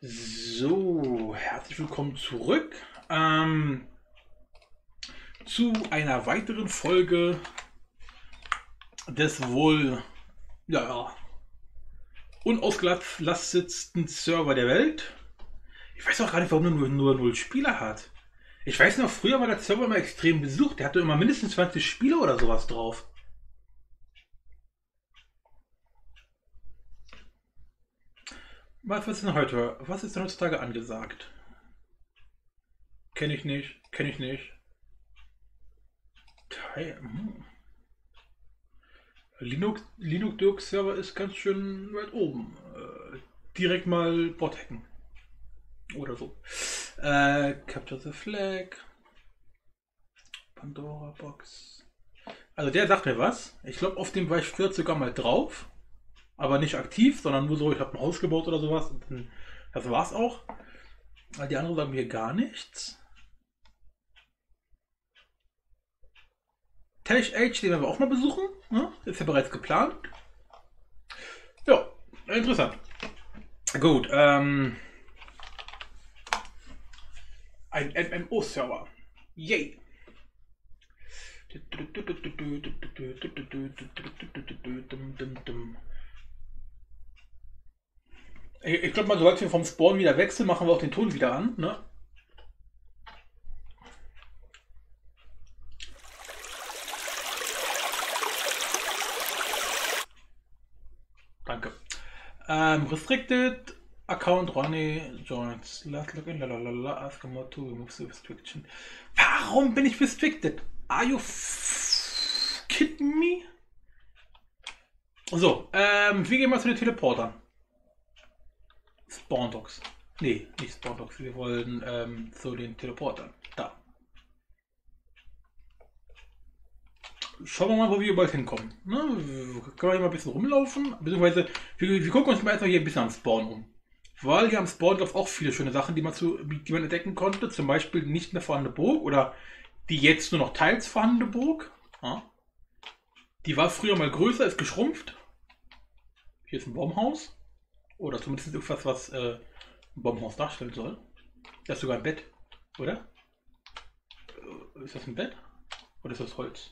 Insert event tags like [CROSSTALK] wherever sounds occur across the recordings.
So, herzlich willkommen zurück ähm, zu einer weiteren Folge des wohl ja, unausgelastetsten Server der Welt. Ich weiß auch gar nicht, warum er nur, nur null Spieler hat. Ich weiß noch, früher war der Server immer extrem besucht. Der hatte immer mindestens 20 Spieler oder sowas drauf. Was ist denn heute? Was ist denn heutzutage angesagt? Kenne ich nicht, kenne ich nicht. Hm. Linux, Linux Dirk Server ist ganz schön weit oben. Äh, direkt mal Bot hacken. Oder so. Äh, Capture the Flag. Pandora Box. Also der sagt mir was. Ich glaube, auf dem war ich früher sogar mal drauf aber nicht aktiv, sondern nur so, ich habe ein Haus gebaut oder sowas. Und dann, das war's auch. Die anderen sagen mir gar nichts. Tesh Age, den werden wir auch mal besuchen. Ne? Ist ja bereits geplant. Ja, interessant. Gut, ähm, ein MMO-Server. Yay! Ich, glaube mal, sobald wir vom Spawn wieder wechseln, machen wir auch den Ton wieder an. Ne? Danke. Ähm, restricted Account Ronnie joins. Last login, lalalala, ask more to remove the restriction. Warum bin ich restricted? Are you kidding me? So, ähm, wir gehen mal zu den Teleportern. Spawndogs. Nee, nicht Spawndogs. Wir wollen ähm, zu den Teleportern. Da. Schauen wir mal, wo wir bald hinkommen. Ne? Können wir hier mal ein bisschen rumlaufen? Beziehungsweise, wir, wir gucken uns mal erstmal hier ein bisschen am Spawn um. Weil hier am Spawn gab es auch viele schöne Sachen, die man, zu, die man entdecken konnte. Zum Beispiel nicht mehr vorhandene Burg oder die jetzt nur noch teils vorhandene Burg. Ja. Die war früher mal größer, ist geschrumpft. Hier ist ein Baumhaus. Oder zumindest irgendwas, was äh, ein Bombenhaus darstellen soll. Das ist sogar ein Bett, oder? Äh, ist das ein Bett? Oder ist das Holz?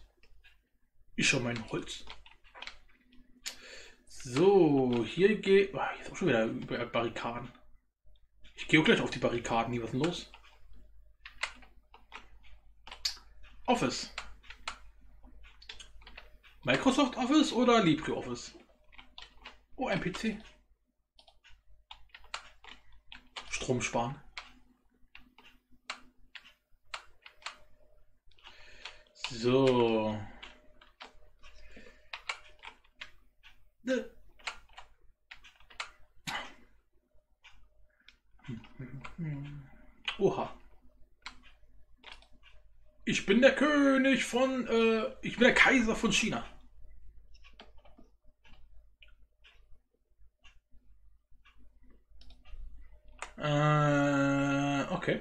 Ich schon mein Holz. So, hier geht. Oh, ist auch schon wieder über Barrikaden. Ich gehe gleich auf die Barrikaden. Hier, was ist denn los? Office. Microsoft Office oder LibreOffice? Oh, ein PC. Strom sparen. So. Oha. Ich bin der König von, äh, ich bin der Kaiser von China. Äh, okay.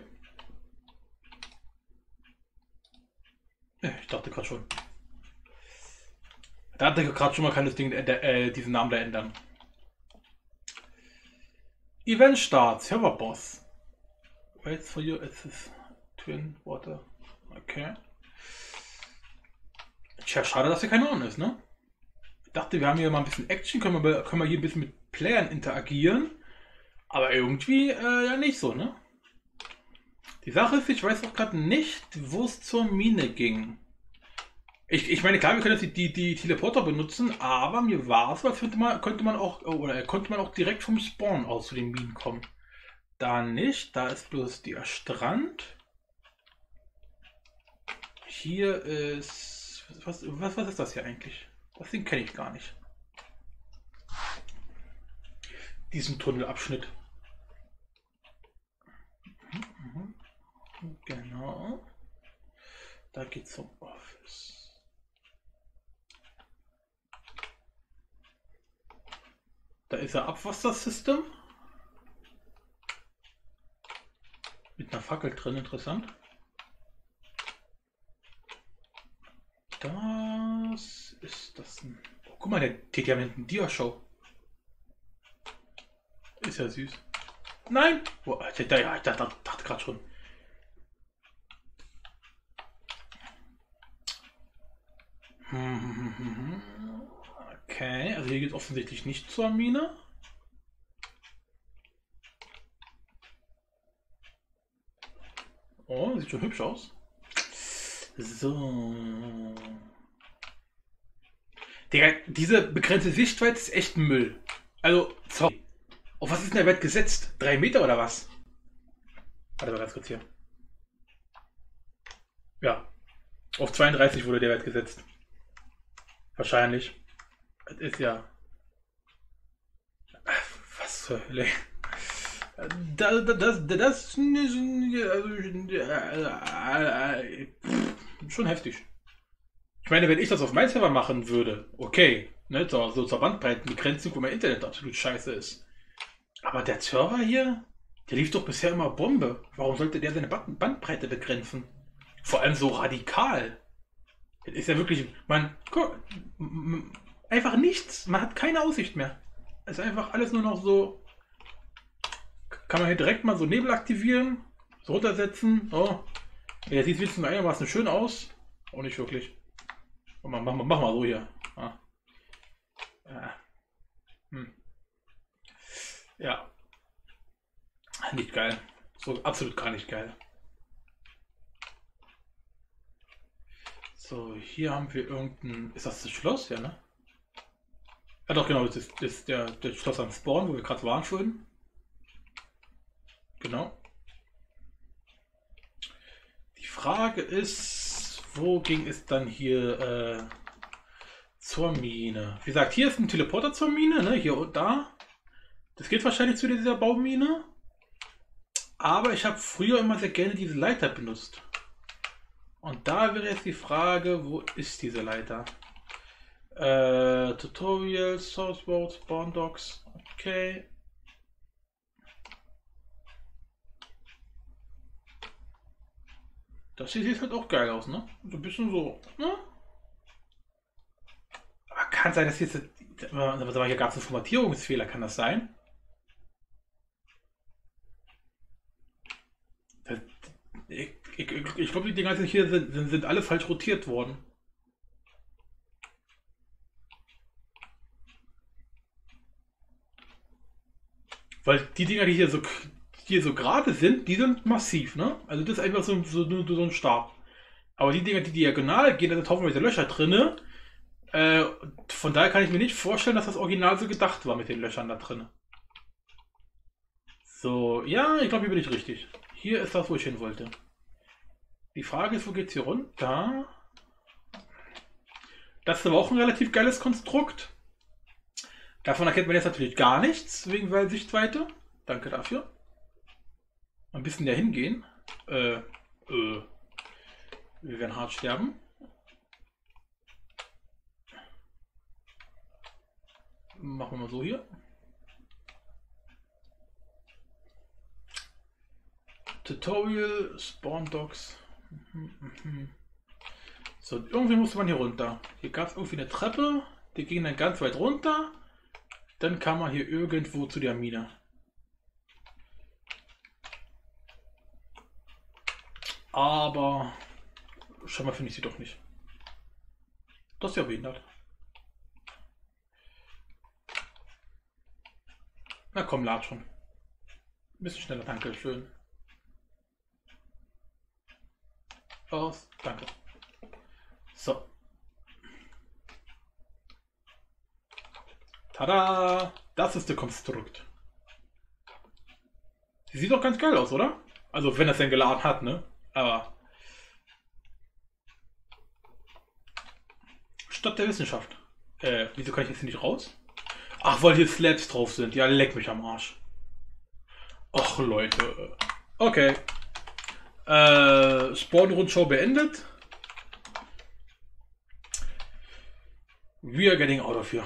Ich dachte gerade schon. Da hatte ich gerade schon mal kann das Ding, äh, äh, diesen Namen da ändern. Event Start, Server Boss. Waits for you, it's Twin Water. Okay. Tja, schade, dass hier kein On ist, ne? Ich dachte, wir haben hier mal ein bisschen Action, können wir, können wir hier ein bisschen mit Playern interagieren. Aber irgendwie äh, ja nicht so, ne? Die Sache ist, ich weiß auch gerade nicht, wo es zur Mine ging. Ich, ich meine, klar, wir können jetzt die, die, Teleporter benutzen, aber mir war es, als könnte man, könnte man auch, oder konnte man auch direkt vom Spawn aus zu den Minen kommen. Da nicht, da ist bloß der Strand. Hier ist. Was, was, was ist das hier eigentlich? Das Ding kenne ich gar nicht. Diesen Tunnelabschnitt. Genau. Da geht's zum Office. Da ist ein Abwassersystem. Mit einer Fackel drin, interessant. Das ist das. Ein oh, guck mal, der Titi haben hinten Dia-Show. Ist ja süß. Nein! Oh, ich dachte, ich dachte, dachte gerade schon. Okay, also hier geht es offensichtlich nicht zur Mine. Oh, sieht schon hübsch aus. So. Digga, diese begrenzte Sichtweite ist echt Müll. Also, sorry. Auf was ist denn der Wert gesetzt? Drei Meter oder was? Warte mal ganz kurz hier. Ja. Auf 32 wurde der Wert gesetzt. Wahrscheinlich. Das ist ja. Zur Hölle? Das, das, das, das schon heftig. Ich meine, wenn ich das auf meinem Server machen würde, okay, ne, so, so zur Bandbreitenbegrenzung, wo mein Internet absolut scheiße ist. Aber der Server hier, der lief doch bisher immer Bombe. Warum sollte der seine Bandbreite begrenzen? Vor allem so radikal. Das ist ja wirklich, man, einfach nichts. Man hat keine Aussicht mehr. Ist einfach alles nur noch so kann man hier direkt mal so Nebel aktivieren, so runtersetzen. Oh. Ja, sieht jetzt einigermaßen schön aus. Auch nicht wirklich. Mach, mach, mach mal so hier. Ah. Ja. Hm. ja. Nicht geil. So absolut gar nicht geil. So, hier haben wir irgendein. Ist das das Schloss? Ja, ne? Ja, doch, genau. Das ist, ist der, der Schloss am Spawn, wo wir gerade waren vorhin. Genau. Die Frage ist, wo ging es dann hier äh, zur Mine? Wie gesagt, hier ist ein Teleporter zur Mine, ne? hier und da. Das geht wahrscheinlich zu dieser Baumine. Aber ich habe früher immer sehr gerne diese Leiter benutzt. Und da wäre jetzt die Frage, wo ist diese Leiter? Äh, Tutorial, Sourceboard, Spawn Docs, okay. Das hier sieht halt auch geil aus, ne? So ein bisschen so, ne? Aber kann sein, dass jetzt, hier gab es einen Formatierungsfehler, kann das sein? Ich, ich, ich glaube, die Dinger sind hier sind, sind alle falsch rotiert worden. Weil die Dinger, die hier so hier so gerade sind, die sind massiv, ne? Also das ist einfach so, so, so ein Stab. Aber die Dinger, die diagonal gehen, da sind haufenweise Löcher drin. Äh, von daher kann ich mir nicht vorstellen, dass das Original so gedacht war mit den Löchern da drin. So, ja, ich glaube, hier bin ich richtig. Hier ist das, wo ich hin wollte. Die Frage ist, wo geht es hier runter? Das ist aber auch ein relativ geiles Konstrukt. Davon erkennt man jetzt natürlich gar nichts, wegen der Sichtweite. Danke dafür ein bisschen dahin gehen. Äh, äh, wir werden hart sterben. Machen wir mal so hier. Tutorial, Spawn Dogs. So, irgendwie musste man hier runter. Hier gab es irgendwie eine Treppe, die ging dann ganz weit runter. Dann kam man hier irgendwo zu der Mine. Aber scheinbar finde ich sie doch nicht. Das ist ja behindert. Na komm, lad schon. Ein bisschen schneller, danke, schön. Aus, danke. So. Tada! Das ist der Konstrukt. Sie sieht doch ganz geil aus, oder? Also, wenn das denn geladen hat, ne? Aber Stadt der Wissenschaft. Äh, wieso kann ich jetzt nicht raus? Ach, weil hier Slabs drauf sind. Ja, leck mich am Arsch. Ach, Leute. Okay. Äh, Spawn-Rundschau beendet. We are getting out of here.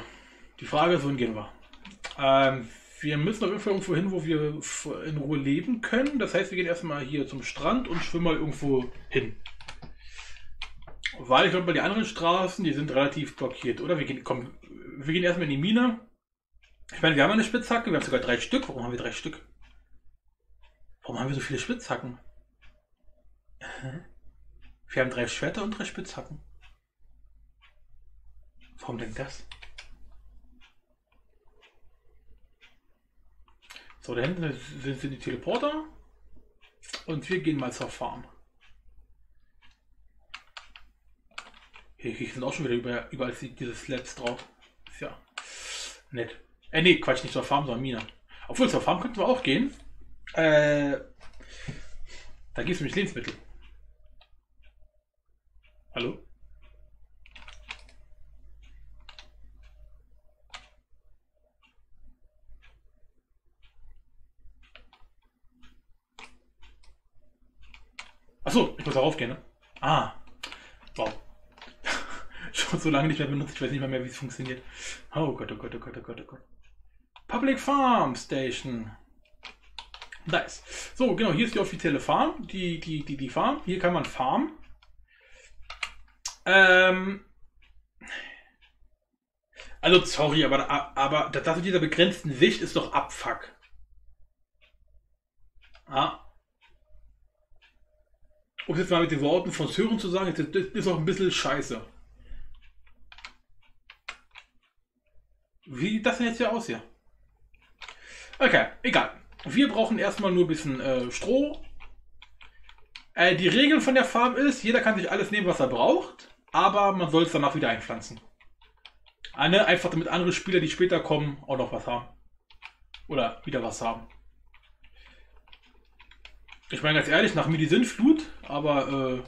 Die Frage ist, wohin gehen wir? Ähm, wir müssen auf jeden Fall irgendwo hin, wo wir in Ruhe leben können. Das heißt, wir gehen erstmal hier zum Strand und schwimmen mal irgendwo hin. Weil ich glaube, den anderen Straßen, die sind relativ blockiert. Oder wir gehen, komm, wir gehen erstmal in die Mine. Ich meine, wir haben eine Spitzhacke, wir haben sogar drei Stück. Warum haben wir drei Stück? Warum haben wir so viele Spitzhacken? Wir haben drei Schwerter und drei Spitzhacken. Warum denn das? So, da hinten sind, sind die Teleporter. Und wir gehen mal zur Farm. Hier, hier sind auch schon wieder überall, überall diese Slabs drauf. Ist ja nett. Äh, nee, Quatsch, nicht zur Farm, sondern Mine. Obwohl, zur Farm könnten wir auch gehen. Äh, da gibt es nämlich Lebensmittel. Hallo? Achso, ich muss darauf gehen, ne? Ah. Wow. [LAUGHS] Schon so lange nicht mehr benutzt, ich weiß nicht mehr, mehr wie es funktioniert. Oh Gott, oh Gott, oh Gott, oh Gott, oh Gott. Public Farm Station. Nice. So, genau, hier ist die offizielle Farm, die, die, die, die Farm. Hier kann man farmen. Ähm, also, sorry, aber, aber das mit dieser begrenzten Sicht ist doch Abfuck. Ah. Um es jetzt mal mit den Worten von Sören zu sagen, das ist auch ein bisschen scheiße. Wie sieht das denn jetzt hier aus hier? Okay, egal. Wir brauchen erstmal nur ein bisschen äh, Stroh. Äh, die Regel von der Farm ist, jeder kann sich alles nehmen, was er braucht, aber man soll es danach wieder einpflanzen. Eine, einfach damit andere Spieler, die später kommen, auch noch was haben. Oder wieder was haben. Ich meine ganz ehrlich, nach mir die Sinnflut, aber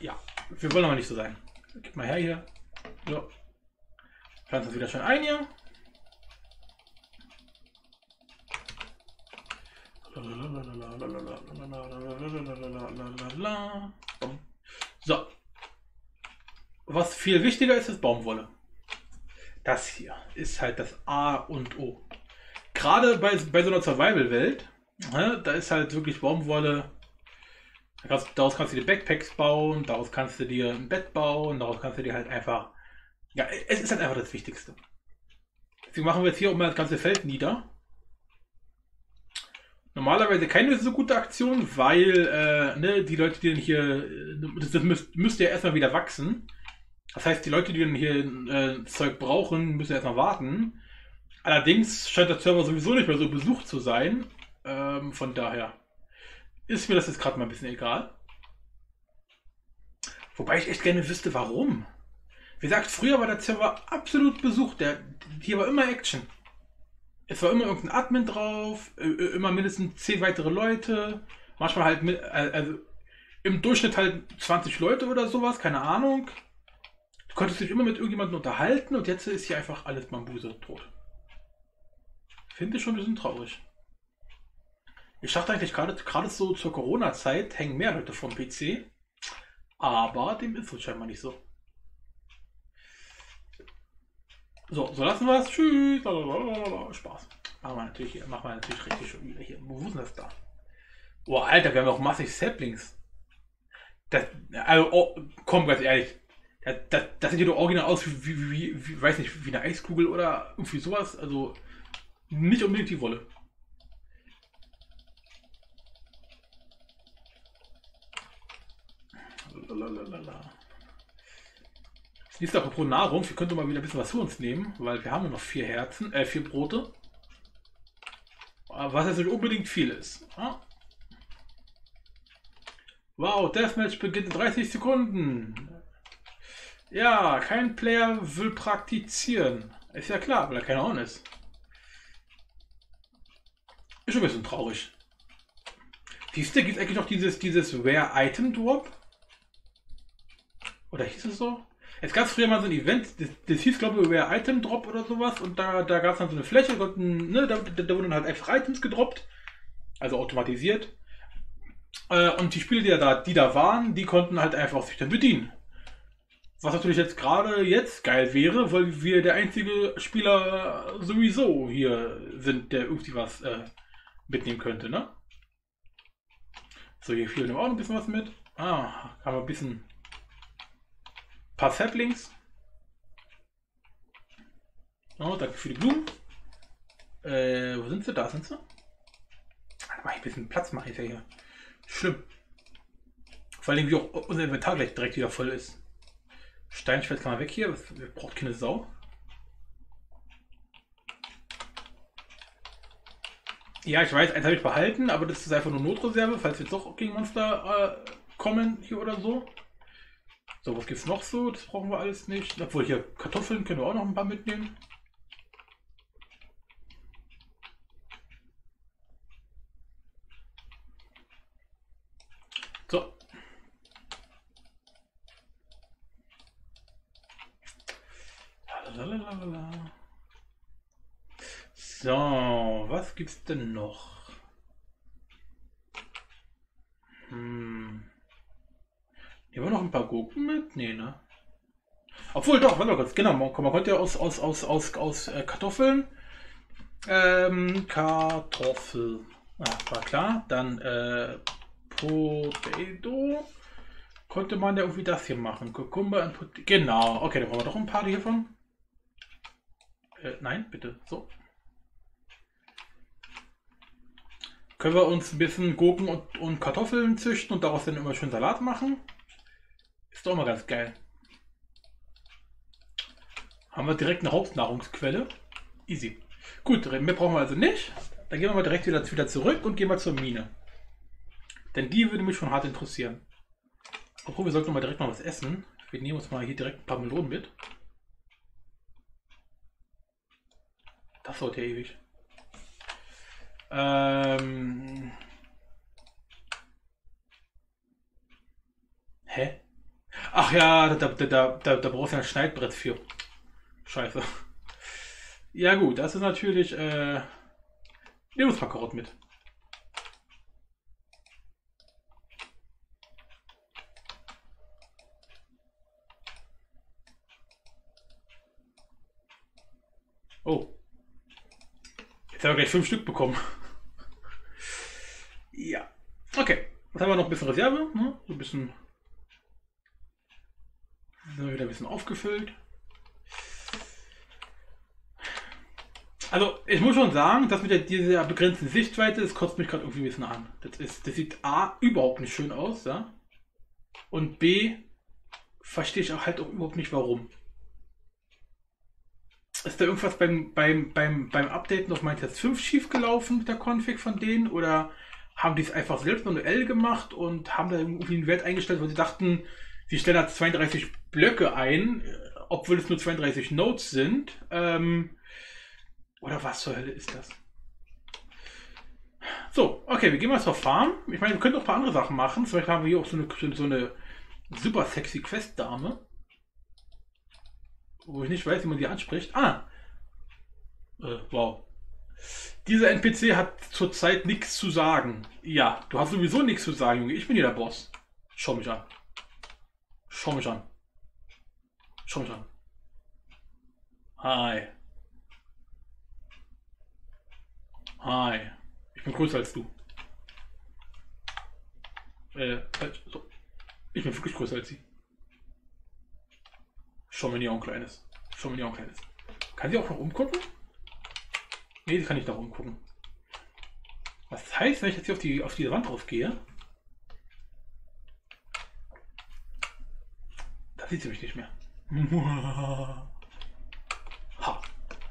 äh, ja, wir wollen aber nicht so sein. Gib mal her hier. So. Pflanzen das wieder schön ein hier. So. Was viel wichtiger ist, ist Baumwolle. Das hier ist halt das A und O. Gerade bei, bei so einer Survival-Welt Ne? Da ist halt wirklich Baumwolle. Daraus kannst du dir Backpacks bauen, daraus kannst du dir ein Bett bauen, daraus kannst du dir halt einfach. Ja, es ist halt einfach das Wichtigste. Deswegen machen wir jetzt hier auch mal das ganze Feld nieder. Normalerweise keine so gute Aktion, weil äh, ne, die Leute, die dann hier. Das, das müsst, müsste ja erstmal wieder wachsen. Das heißt, die Leute, die dann hier äh, Zeug brauchen, müssen erstmal warten. Allerdings scheint der Server sowieso nicht mehr so besucht zu sein. Ähm, von daher ist mir das jetzt gerade mal ein bisschen egal. Wobei ich echt gerne wüsste, warum. Wie gesagt, früher war der Server absolut besucht. Der, hier war immer Action. Es war immer irgendein Admin drauf, immer mindestens 10 weitere Leute. Manchmal halt mit, äh, also im Durchschnitt halt 20 Leute oder sowas, keine Ahnung. Du konntest dich immer mit irgendjemandem unterhalten und jetzt ist hier einfach alles Bambuse tot. Finde ich schon ein bisschen traurig. Ich dachte eigentlich gerade, gerade so zur Corona-Zeit hängen mehr Leute vom PC. Aber dem ist es scheinbar nicht so. So, so lassen wir es. Tschüss. Lalalala. Spaß. Machen wir natürlich hier. Machen wir natürlich richtig schon wieder hier. Wo ist das da? Boah, Alter, wir haben auch massig Saplings. Das, also, oh, komm, ganz ehrlich. Das, das, das sieht doch original aus wie, wie, wie, wie, weiß nicht, wie eine Eiskugel oder irgendwie sowas. Also, nicht unbedingt die Wolle. Lalalala. Ist apropos Nahrung, wir könnten mal wieder ein bisschen was zu uns nehmen, weil wir haben nur noch vier Herzen, äh, vier Brote. Was jetzt nicht unbedingt viel ist. Ja? Wow, Deathmatch beginnt in 30 Sekunden. Ja, kein Player will praktizieren. Ist ja klar, weil er keine On ist. Ist schon ein bisschen traurig. Siehst du, gibt es eigentlich noch dieses, dieses Rare Item Drop? Oder hieß es so? Es gab früher mal so ein Event, das, das hieß glaube ich über Item Drop oder sowas und da, da gab es dann so eine Fläche, konnten, ne, da, da, wurden halt einfach Items gedroppt, also automatisiert. Äh, und die Spiele, die da, die da waren, die konnten halt einfach sich dann bedienen. Was natürlich jetzt gerade jetzt geil wäre, weil wir der einzige Spieler sowieso hier sind, der irgendwie was äh, mitnehmen könnte, ne? So, hier führen wir auch noch ein bisschen was mit. Ah, haben wir ein bisschen paar Saplings. Oh, danke für die Blumen. Äh, wo sind sie? Da sind sie. ein bisschen Platz mache ich ja hier. Schlimm. Vor allem, wie auch unser Inventar gleich direkt wieder voll ist. Steinschwert kann man weg hier. Das braucht keine Sau. Ja, ich weiß, eins habe ich behalten, aber das ist einfach nur Notreserve, falls jetzt doch gegen Monster äh, kommen hier oder so. So, was gibt's noch so? Das brauchen wir alles nicht. Obwohl hier Kartoffeln können wir auch noch ein paar mitnehmen. So. Lalalala. So, was gibt's denn noch? Hm. Hier war noch ein paar Gurken mit? Nee, ne? Obwohl, doch, warte mal kurz. Genau, man, man konnte ja aus, aus, aus, aus, aus äh, Kartoffeln. Ähm, Kartoffel. Ah, war klar. Dann äh, Potato. Konnte man ja irgendwie das hier machen. Cucumber und Potato. Genau. Okay, dann brauchen wir doch ein paar hiervon. Äh, nein, bitte. So. Können wir uns ein bisschen Gurken und, und Kartoffeln züchten und daraus dann immer schön Salat machen? Ist doch immer ganz geil. Haben wir direkt eine Hauptnahrungsquelle. Easy. Gut, mehr brauchen wir also nicht. Dann gehen wir mal direkt wieder, wieder zurück und gehen mal zur Mine. Denn die würde mich schon hart interessieren. Obwohl, wir sollten mal direkt mal was essen. Wir nehmen uns mal hier direkt ein paar Melonen mit. Das dauert ja ewig. Ähm. Hä? Ach ja, da, da, da, da, da brauchst du ein Schneidbrett für. Scheiße. Ja gut, das ist natürlich... Äh, nehmen uns mal Karotten mit. Oh. Jetzt haben wir gleich fünf Stück bekommen. ja. Okay. Jetzt haben wir noch ein bisschen Reserve. Ne? So ein bisschen. Wir wieder ein bisschen aufgefüllt. Also, ich muss schon sagen, dass mit der, dieser begrenzten Sichtweite, das kotzt mich gerade irgendwie ein bisschen an. Das, ist, das sieht A, überhaupt nicht schön aus, ja. Und B, verstehe ich auch halt auch überhaupt nicht, warum. Ist da irgendwas beim, beim, beim, beim Updaten auf mein Test 5 schief gelaufen mit der Config von denen? Oder haben die es einfach selbst manuell gemacht und haben da irgendwie einen Wert eingestellt, weil sie dachten, sie stellen da 32 Blöcke ein, obwohl es nur 32 Nodes sind? Ähm, oder was zur Hölle ist das? So, okay, wir gehen mal zur Farm. Ich meine, wir können auch ein paar andere Sachen machen. Zum Beispiel haben wir hier auch so eine, so eine super sexy Quest-Dame wo ich nicht weiß, wie man die anspricht. Ah! Äh, wow. Dieser NPC hat zurzeit nichts zu sagen. Ja, du hast sowieso nichts zu sagen, Junge. Ich bin hier der Boss. Schau mich an. Schau mich an. Schau an. Hi. Hi. Ich bin größer als du. Äh, halt, so. Ich bin wirklich größer als sie. Chaumignon kleines. Chaumignon kleines. Kann sie auch noch umgucken? Ne, sie kann nicht noch umgucken. Was heißt, wenn ich jetzt hier auf die, auf diese Wand drauf gehe? Da sieht sie mich nicht mehr. [LAUGHS] ha.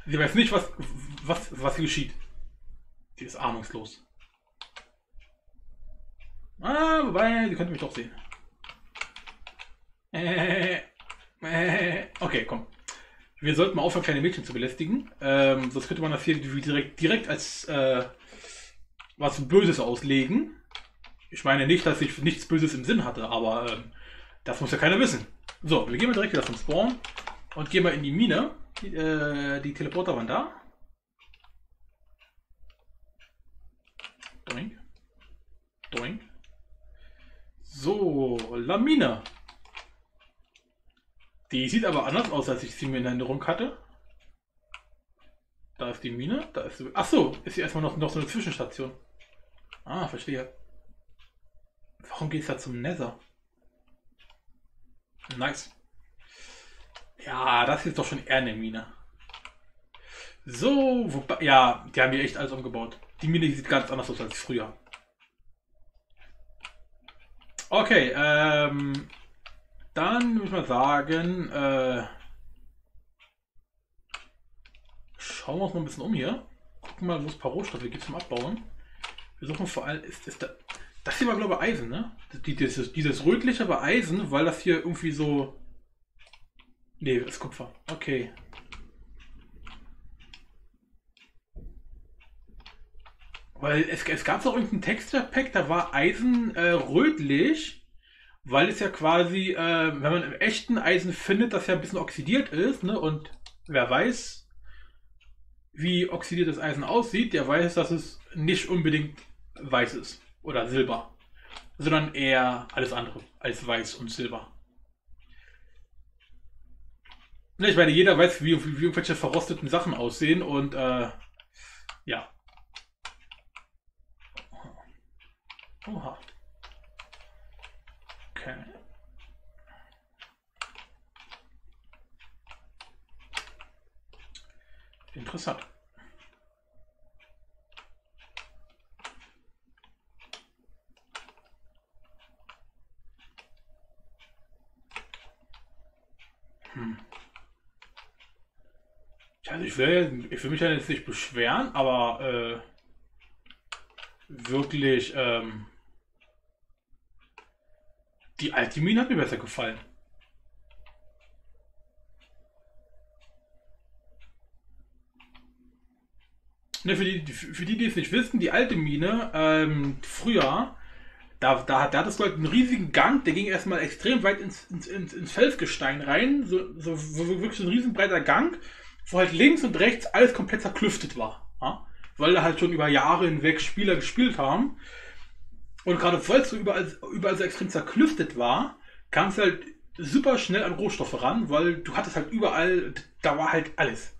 Sie weiß nicht, was, was, was hier geschieht. Sie ist ahnungslos. Ah, wobei, sie könnte mich doch sehen. Äh, äh, okay, komm. Wir sollten mal aufhören, kleine Mädchen zu belästigen. Ähm, sonst könnte man das hier direkt, direkt als äh, was Böses auslegen. Ich meine nicht, dass ich nichts Böses im Sinn hatte, aber ähm, das muss ja keiner wissen. So, wir gehen mal direkt wieder zum Spawn und gehen mal in die Mine. Die, äh, die Teleporter waren da. Doink. Doink. So, Lamine. Die sieht aber anders aus, als ich sie mir in Erinnerung hatte. Da ist die Mine. Da ist Ach so, ist hier erstmal noch, noch so eine Zwischenstation. Ah, verstehe. Warum geht es da zum Nether? Nice. Ja, das ist doch schon eher eine Mine. So, wobei, ja, die haben hier echt alles umgebaut. Die Mine sieht ganz anders aus als früher. Okay, ähm, dann würde ich mal sagen, äh, schauen wir uns mal ein bisschen um hier. Gucken mal, wo es ein paar Rohstoffe gibt zum Abbauen. Wir suchen vor allem, ist, ist da, das hier war glaube ich Eisen, ne? Dieses, dieses rötliche war Eisen, weil das hier irgendwie so, ne, ist Kupfer. Okay. Weil es, es gab doch irgendein Texture-Pack, da war Eisen äh, rötlich, weil es ja quasi, äh, wenn man im echten Eisen findet, das ja ein bisschen oxidiert ist, ne? Und wer weiß, wie oxidiertes Eisen aussieht, der weiß, dass es nicht unbedingt weiß ist oder Silber, sondern eher alles andere als weiß und Silber. Ne, ich meine, jeder weiß, wie, wie irgendwelche verrosteten Sachen aussehen und äh, ja. Oha. Okay. Interessant. Hm. Also ich will, ich will mich ja jetzt nicht beschweren, aber äh, wirklich ähm, die Altimine hat mir besser gefallen. Ne, für, die, für die, die es nicht wissen, die alte Mine, ähm, früher, da, da, da hattest du halt einen riesigen Gang, der ging erstmal extrem weit ins, ins, ins, ins Felsgestein rein, so, so, wirklich so ein riesenbreiter Gang, wo halt links und rechts alles komplett zerklüftet war. Ja? Weil da halt schon über Jahre hinweg Spieler gespielt haben. Und gerade weil es so überall, überall so extrem zerklüftet war, kam es halt super schnell an Rohstoffe ran, weil du hattest halt überall, da war halt alles.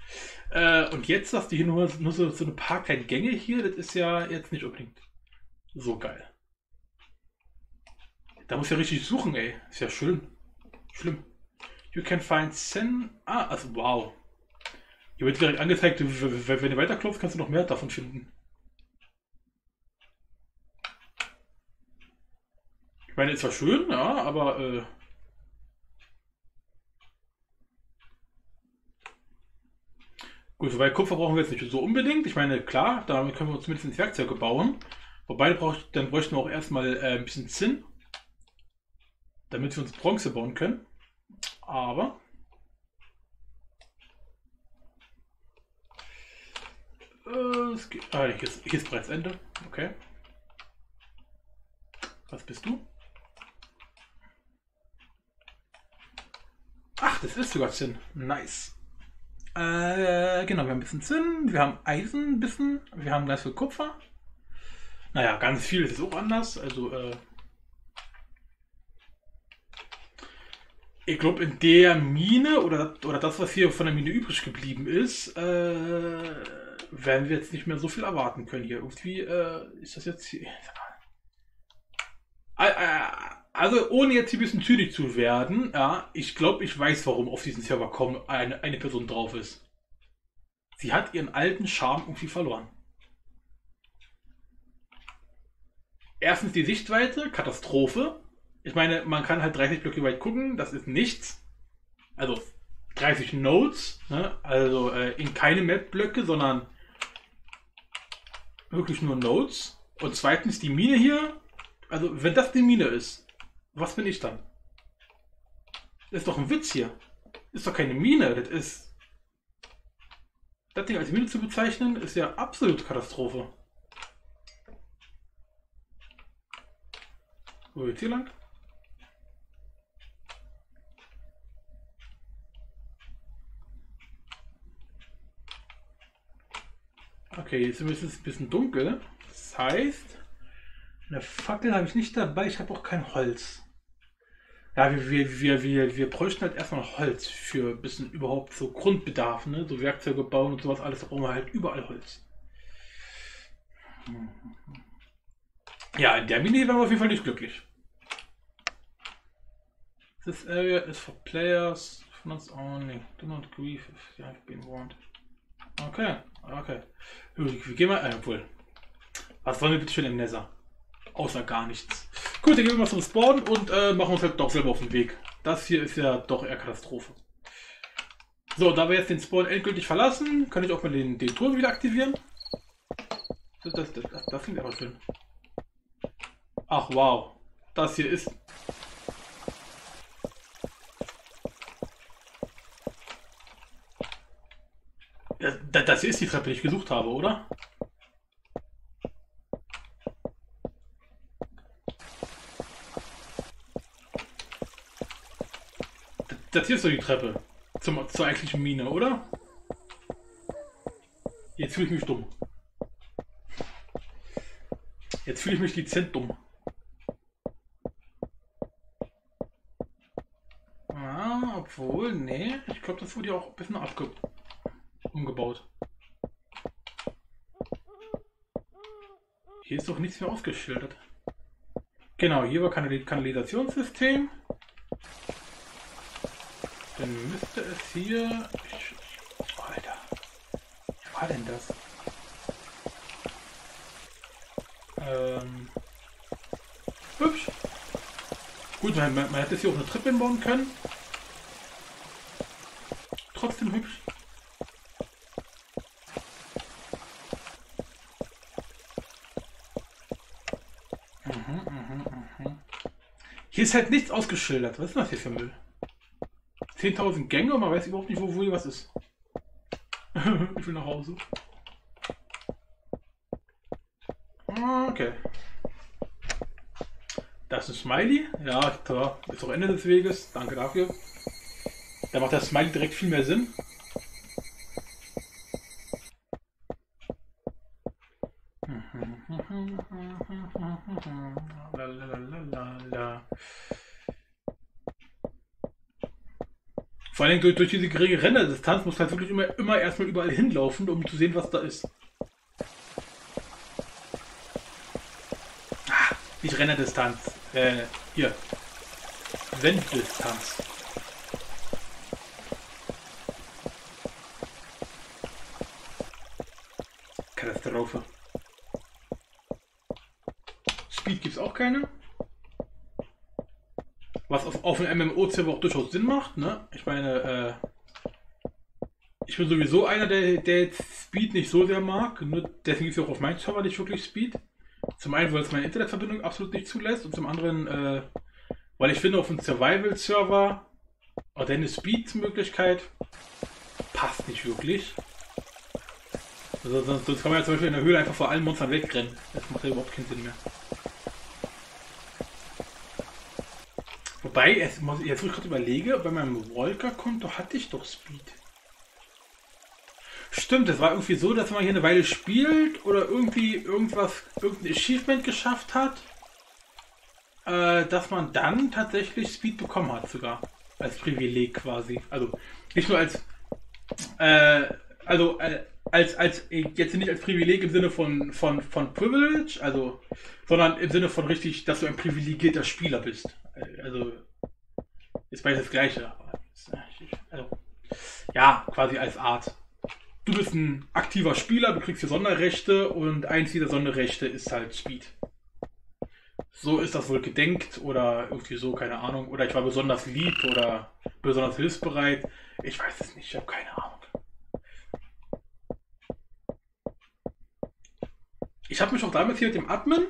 Äh, und jetzt hast du hier nur, nur so, so ein paar kleine Gänge hier, das ist ja jetzt nicht unbedingt so geil. Da muss ja richtig suchen, ey. Ist ja schön. Schlimm. You can find Sen. Ah, also wow. Hier wird direkt angezeigt, wenn du weiterklopfst, kannst du noch mehr davon finden. Ich meine, ist zwar schön, ja, aber äh, Gut, wobei Kupfer brauchen wir jetzt nicht so unbedingt. Ich meine, klar, damit können wir uns zumindest Werkzeuge bauen. Wobei, dann bräuchten wir auch erstmal äh, ein bisschen Zinn, damit wir uns Bronze bauen können. Aber äh, geht, ah, hier, ist, hier ist bereits Ende. Okay. Was bist du? Ach, das ist sogar Zinn. Nice. Äh, genau, wir haben ein bisschen Zinn, wir haben Eisen ein bisschen, wir haben ganz viel Kupfer. Naja, ganz viel ist auch anders. Also, äh, ich glaube, in der Mine oder, oder das, was hier von der Mine übrig geblieben ist, äh, werden wir jetzt nicht mehr so viel erwarten können hier. Irgendwie äh, ist das jetzt hier. Äh, äh, also ohne jetzt hier ein bisschen zynisch zu werden, ja, ich glaube, ich weiß, warum auf diesem Server kaum eine, eine Person drauf ist. Sie hat ihren alten Charme irgendwie verloren. Erstens die Sichtweite, Katastrophe. Ich meine, man kann halt 30 Blöcke weit gucken, das ist nichts. Also 30 Nodes, ne? also äh, in keine Map-Blöcke, sondern wirklich nur Nodes. Und zweitens die Mine hier. Also wenn das die Mine ist, was bin ich dann? Das ist doch ein Witz hier. Das ist doch keine Mine. Das ist. Das Ding als Mine zu bezeichnen, ist ja absolut Katastrophe. Wo jetzt hier lang? Okay, jetzt ist es ein bisschen dunkel. Das heißt, eine Fackel habe ich nicht dabei. Ich habe auch kein Holz. Ja, wir, wir, wir, wir, wir bräuchten halt erstmal Holz für ein bisschen überhaupt so Grundbedarf, ne? So Werkzeuge bauen und sowas, alles, da brauchen wir halt überall Holz. Ja, in der Mini waren wir auf jeden Fall nicht glücklich. This area is for players, for not only. Do not grieve if you have been warned. Okay, okay. Wie gehen wir, äh, obwohl. Was wollen wir bitte schön im Nether? Außer gar nichts. Gut, dann gehen wir mal zum Spawn und äh, machen uns halt doch selber auf den Weg. Das hier ist ja doch eher Katastrophe. So, da wir jetzt den Spawn endgültig verlassen, kann ich auch mal den, den Turm wieder aktivieren. Das, das, das, das klingt aber schön. Ach wow, das hier ist... Das, das ist die Treppe, die ich gesucht habe, oder? Das hier ist doch die Treppe. Zum, zur eigentlichen Mine, oder? Jetzt fühle ich mich dumm. Jetzt fühle ich mich dezent dumm. Ah, obwohl, nee. Ich glaube, das wurde ja auch ein bisschen abge umgebaut. Hier ist doch nichts mehr ausgeschildert. Genau, hier war Kanal Kanalisationssystem. Dann müsste es hier... Alter. Was war denn das? Ähm... Hübsch. Gut, man, man hätte hier auch eine Treppe bauen können. Trotzdem hübsch. Hier ist halt nichts ausgeschildert. Was ist das hier für Müll? 10.000 Gänge, man weiß überhaupt nicht, wo, wo hier was ist. [LAUGHS] ich will nach Hause. Ah, okay. Das ist ein Smiley. Ja, klar. Ist auch Ende des Weges. Danke dafür. Da macht das Smiley direkt viel mehr Sinn. Vor allem durch, durch diese geringe Renderdistanz muss halt wirklich immer, immer erstmal überall hinlaufen, um zu sehen, was da ist. Ah, nicht Renderdistanz. Äh, hier. Wenddistanz. Katastrophe. Speed gibt es auch keine. Was auf, auf einem MMO-Server auch durchaus Sinn macht, ne? Ich meine, äh, ich bin sowieso einer, der, der Speed nicht so sehr mag. Nur deswegen ist auch auf meinem Server nicht wirklich Speed. Zum einen, weil es meine Internetverbindung absolut nicht zulässt und zum anderen, äh, weil ich finde, auf einem Survival-Server oder eine Speed-Möglichkeit passt nicht wirklich. Also sonst, sonst kann man ja zum Beispiel in der Höhle einfach vor allen Monstern wegrennen. Das macht ja überhaupt keinen Sinn mehr. Wobei, jetzt, wo ich gerade überlege, bei meinem Walker-Konto hatte ich doch Speed. Stimmt, es war irgendwie so, dass man hier eine Weile spielt oder irgendwie irgendwas, irgendein Achievement geschafft hat, äh, dass man dann tatsächlich Speed bekommen hat sogar. Als Privileg quasi. Also nicht nur als, äh, also äh, als, als, jetzt nicht als Privileg im Sinne von, von, von Privilege, also, sondern im Sinne von richtig, dass du ein privilegierter Spieler bist. Also, ist beides das Gleiche. Also, ja, quasi als Art. Du bist ein aktiver Spieler, du kriegst hier Sonderrechte und eins dieser Sonderrechte ist halt Speed. So ist das wohl gedenkt oder irgendwie so, keine Ahnung. Oder ich war besonders lieb oder besonders hilfsbereit. Ich weiß es nicht, ich habe keine Ahnung. Ich habe mich auch damals hier mit dem Admin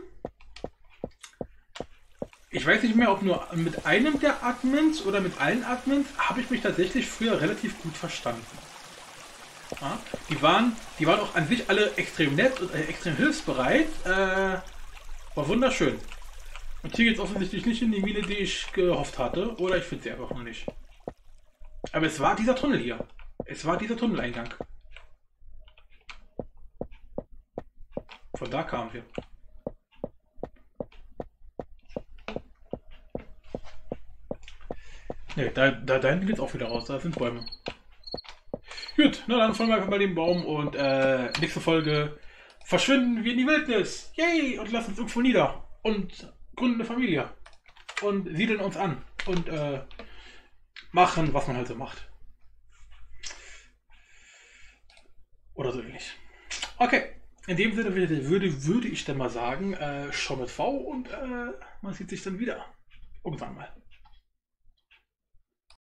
ich weiß nicht mehr, ob nur mit einem der Admins oder mit allen Admins, habe ich mich tatsächlich früher relativ gut verstanden. Ja, die, waren, die waren auch an sich alle extrem nett und äh, extrem hilfsbereit. Äh, war wunderschön. Und hier geht es offensichtlich nicht in die Mine, die ich gehofft hatte. Oder ich finde sie einfach noch nicht. Aber es war dieser Tunnel hier. Es war dieser Tunneleingang. Von da kamen wir. Ne, da, da, da hinten geht's auch wieder raus. Da sind Bäume. Gut, na dann folgen wir einfach mal dem Baum und äh, nächste Folge verschwinden wir in die Wildnis. Yay! Und lassen uns irgendwo nieder. Und gründen eine Familie. Und siedeln uns an. Und äh, machen, was man halt so macht. Oder so ähnlich. Okay. In dem Sinne würde, würde, ich dann mal sagen, äh, Schau mit V und äh, man sieht sich dann wieder. Irgendwann mal.